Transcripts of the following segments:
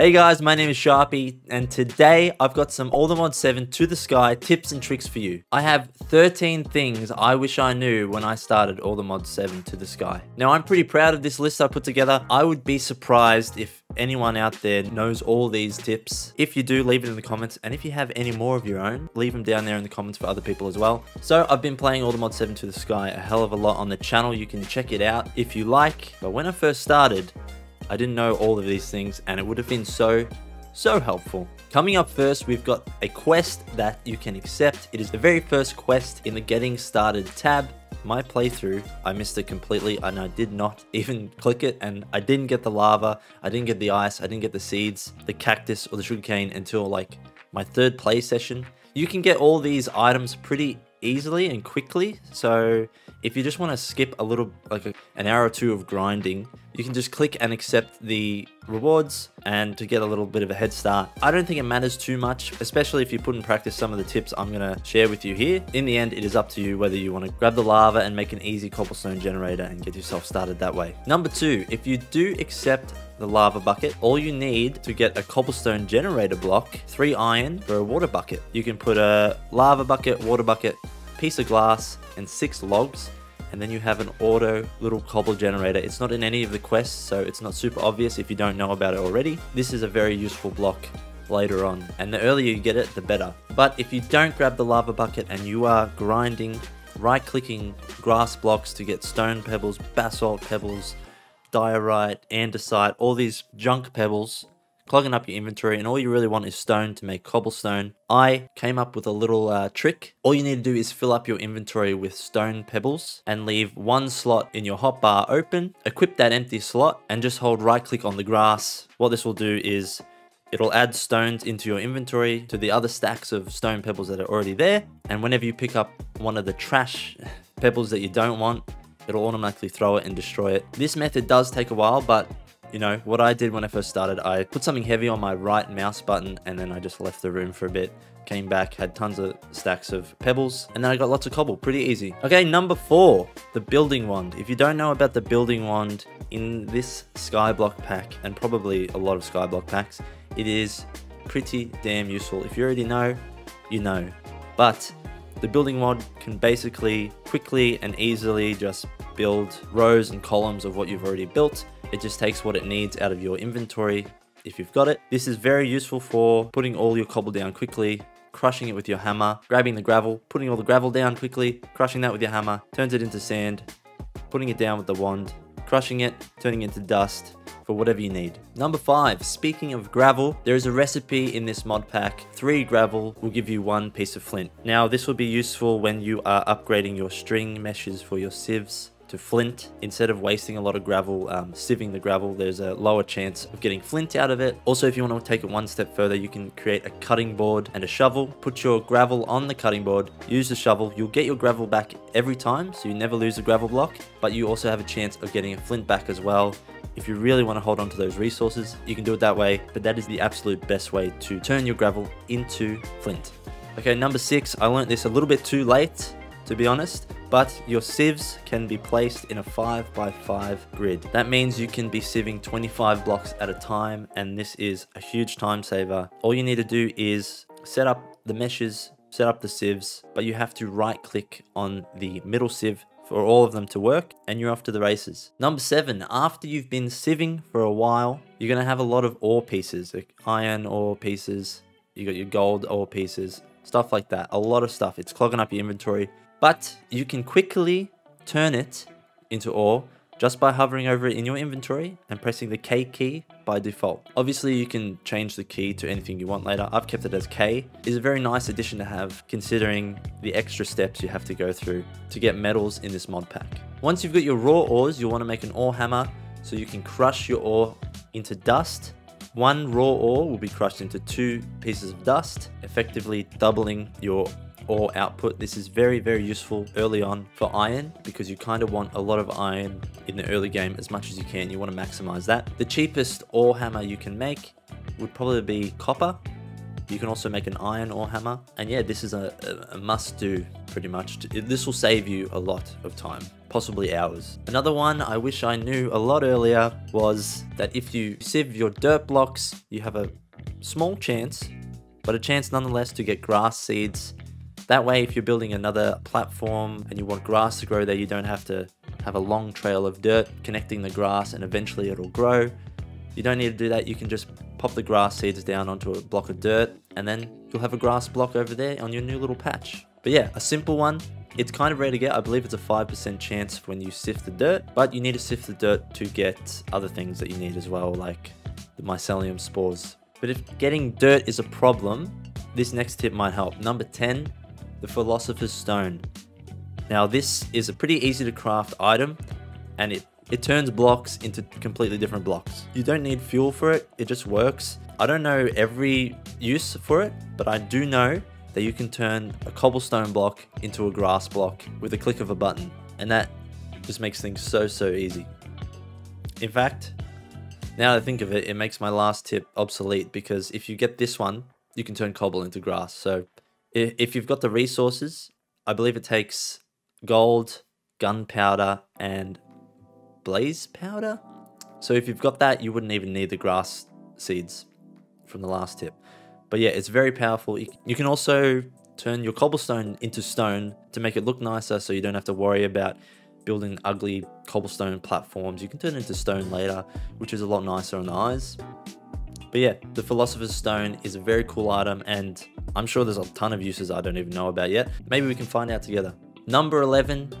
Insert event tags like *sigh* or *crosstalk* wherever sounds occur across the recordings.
Hey guys, my name is Sharpie, and today I've got some All the Mods 7 to the Sky tips and tricks for you. I have 13 things I wish I knew when I started All the Mods 7 to the Sky. Now, I'm pretty proud of this list I put together. I would be surprised if anyone out there knows all these tips. If you do, leave it in the comments, and if you have any more of your own, leave them down there in the comments for other people as well. So, I've been playing All the Mods 7 to the Sky a hell of a lot on the channel. You can check it out if you like. But when I first started, I didn't know all of these things and it would have been so, so helpful. Coming up first, we've got a quest that you can accept. It is the very first quest in the Getting Started tab. My playthrough, I missed it completely and I did not *laughs* even click it and I didn't get the lava, I didn't get the ice, I didn't get the seeds, the cactus or the sugarcane until like my third play session. You can get all these items pretty easily and quickly. So if you just want to skip a little, like a, an hour or two of grinding, you can just click and accept the rewards and to get a little bit of a head start. I don't think it matters too much, especially if you put in practice some of the tips I'm going to share with you here. In the end, it is up to you whether you want to grab the lava and make an easy cobblestone generator and get yourself started that way. Number two, if you do accept the lava bucket, all you need to get a cobblestone generator block, three iron for a water bucket. You can put a lava bucket, water bucket, piece of glass, and six logs and then you have an auto little cobble generator. It's not in any of the quests, so it's not super obvious if you don't know about it already. This is a very useful block later on, and the earlier you get it, the better. But if you don't grab the lava bucket and you are grinding, right-clicking grass blocks to get stone pebbles, basalt pebbles, diorite, andesite, all these junk pebbles, clogging up your inventory, and all you really want is stone to make cobblestone. I came up with a little uh, trick. All you need to do is fill up your inventory with stone pebbles and leave one slot in your hotbar open, equip that empty slot, and just hold right click on the grass. What this will do is It'll add stones into your inventory to the other stacks of stone pebbles that are already there. And whenever you pick up one of the trash *laughs* pebbles that you don't want, it'll automatically throw it and destroy it. This method does take a while, but you know, what I did when I first started, I put something heavy on my right mouse button and then I just left the room for a bit. Came back, had tons of stacks of pebbles, and then I got lots of cobble. Pretty easy. Okay, number four, the building wand. If you don't know about the building wand in this skyblock pack, and probably a lot of skyblock packs, it is pretty damn useful. If you already know, you know. But the building wand can basically quickly and easily just build rows and columns of what you've already built it just takes what it needs out of your inventory if you've got it. This is very useful for putting all your cobble down quickly, crushing it with your hammer, grabbing the gravel, putting all the gravel down quickly, crushing that with your hammer, turns it into sand, putting it down with the wand, crushing it, turning it into dust, for whatever you need. Number five, speaking of gravel, there is a recipe in this mod pack. Three gravel will give you one piece of flint. Now, this will be useful when you are upgrading your string meshes for your sieves to flint. Instead of wasting a lot of gravel, um, sieving the gravel, there's a lower chance of getting flint out of it. Also, if you want to take it one step further, you can create a cutting board and a shovel. Put your gravel on the cutting board, use the shovel. You'll get your gravel back every time, so you never lose a gravel block, but you also have a chance of getting a flint back as well. If you really want to hold on to those resources, you can do it that way, but that is the absolute best way to turn your gravel into flint. Okay, number six, I learned this a little bit too late, to be honest but your sieves can be placed in a 5 by 5 grid. That means you can be sieving 25 blocks at a time and this is a huge time saver. All you need to do is set up the meshes, set up the sieves, but you have to right click on the middle sieve for all of them to work and you're off to the races. Number seven, after you've been sieving for a while, you're gonna have a lot of ore pieces, like iron ore pieces, you got your gold ore pieces, stuff like that. A lot of stuff. It's clogging up your inventory. But you can quickly turn it into ore just by hovering over it in your inventory and pressing the K key by default. Obviously you can change the key to anything you want later. I've kept it as K. It's a very nice addition to have considering the extra steps you have to go through to get metals in this mod pack. Once you've got your raw ores, you'll want to make an ore hammer so you can crush your ore into dust. One raw ore will be crushed into two pieces of dust, effectively doubling your ore output. This is very, very useful early on for iron because you kind of want a lot of iron in the early game as much as you can. You want to maximize that. The cheapest ore hammer you can make would probably be copper. You can also make an iron ore hammer. And yeah, this is a, a must do pretty much. This will save you a lot of time. possibly hours. Another one I wish I knew a lot earlier was that if you sieve your dirt blocks, you have a small chance, but a chance nonetheless to get grass seeds. That way, if you're building another platform and you want grass to grow there, you don't have to have a long trail of dirt connecting the grass and eventually it'll grow. You don't need to do that. You can just pop the grass seeds down onto a block of dirt and then you'll have a grass block over there on your new little patch. But yeah, a simple one. It's kind of rare to get. I believe it's a 5% chance when you sift the dirt, but you need to sift the dirt to get other things that you need as well, like the mycelium spores. But if getting dirt is a problem, this next tip might help. Number 10, the Philosopher's Stone. Now this is a pretty easy to craft item and it, it turns blocks into completely different blocks. You don't need fuel for it, it just works. I don't know every use for it, but I do know that you can turn a cobblestone block into a grass block with a click of a button. And that just makes things so, so easy. In fact, now that I think of it, it makes my last tip obsolete because if you get this one, you can turn cobble into grass. So if you've got the resources, I believe it takes gold, gunpowder, and blaze powder. So if you've got that, you wouldn't even need the grass seeds from the last tip. But yeah, it's very powerful. You can also turn your cobblestone into stone to make it look nicer so you don't have to worry about building ugly cobblestone platforms. You can turn it into stone later, which is a lot nicer on the eyes. But yeah, the Philosopher's Stone is a very cool item and I'm sure there's a ton of uses I don't even know about yet. Maybe we can find out together. Number 11,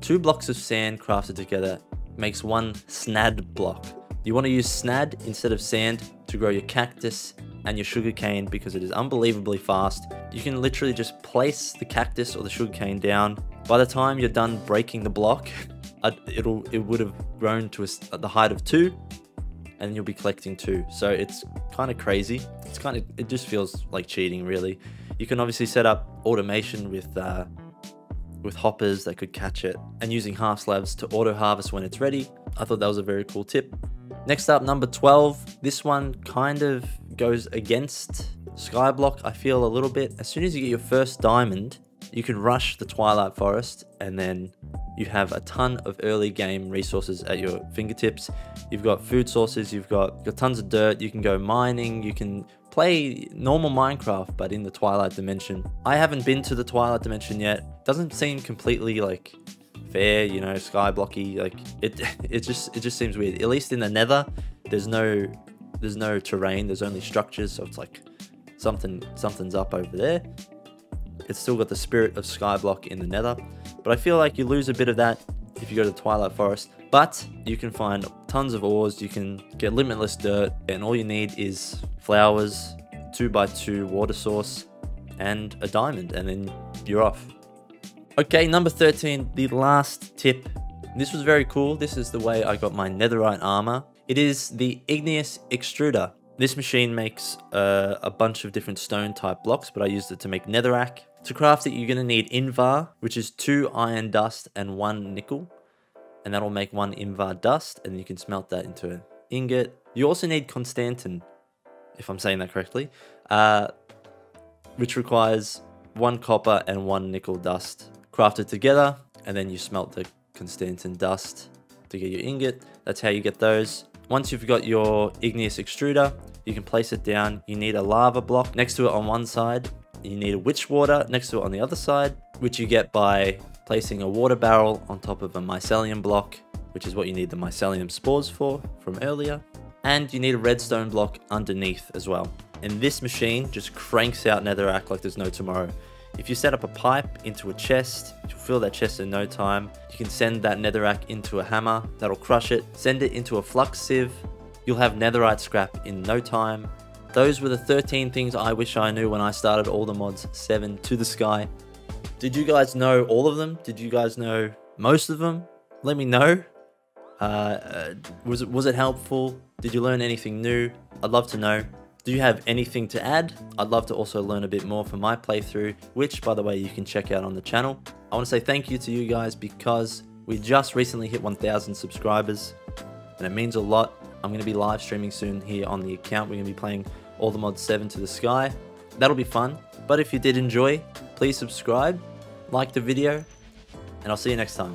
two blocks of sand crafted together makes one snad block. You want to use snad instead of sand to grow your cactus and your sugarcane because it is unbelievably fast. You can literally just place the cactus or the sugarcane down. By the time you're done breaking the block, *laughs* uh, it'll it would have grown to a, the height of two and you'll be collecting two. So it's kind of crazy. It's kind of, it just feels like cheating really. You can obviously set up automation with, uh, with hoppers that could catch it and using half slabs to auto harvest when it's ready. I thought that was a very cool tip. Next up, number 12. This one kind of goes against Skyblock, I feel a little bit. As soon as you get your first diamond, you can rush the Twilight Forest and then you have a ton of early game resources at your fingertips. You've got food sources, you've got, got tons of dirt, you can go mining, you can play normal Minecraft, but in the Twilight Dimension. I haven't been to the Twilight Dimension yet. Doesn't seem completely like fair, you know, skyblocky. Like it, *laughs* it just it just seems weird. At least in the Nether, there's no there's no terrain. There's only structures, so it's like something something's up over there. It's still got the spirit of Skyblock in the nether, but I feel like you lose a bit of that if you go to the Twilight Forest. But you can find tons of ores, you can get limitless dirt, and all you need is flowers, 2x2 water source, and a diamond, and then you're off. Okay, number 13, the last tip. This was very cool. This is the way I got my netherite armor. It is the Igneous Extruder. This machine makes uh, a bunch of different stone type blocks, but I used it to make netherrack. To craft it, you're going to need Invar, which is two iron dust and one nickel. And that'll make one Invar dust, and you can smelt that into an ingot. You also need Constantan, if I'm saying that correctly, uh, which requires one copper and one nickel dust crafted together. And then you smelt the Constantan dust to get your ingot. That's how you get those. Once you've got your igneous extruder, you can place it down. You need a lava block next to it on one side you need a witch water next to it on the other side, which you get by placing a water barrel on top of a mycelium block, which is what you need the mycelium spores for from earlier. And you need a redstone block underneath as well. And this machine just cranks out netherrack like there's no tomorrow. If you set up a pipe into a chest, you'll fill that chest in no time. You can send that netherrack into a hammer, that'll crush it. Send it into a flux sieve, you'll have netherite scrap in no time. Those were the 13 things I wish I knew when I started all the mods 7 to the sky. Did you guys know all of them? Did you guys know most of them? Let me know. Uh, uh, was it was it helpful? Did you learn anything new? I'd love to know. Do you have anything to add? I'd love to also learn a bit more from my playthrough, which by the way you can check out on the channel. I want to say thank you to you guys because we just recently hit 1000 subscribers and it means a lot. I'm going to be live streaming soon here on the account. We're going to be playing all the mods 7 to the sky. That'll be fun. But if you did enjoy, please subscribe, like the video, and I'll see you next time.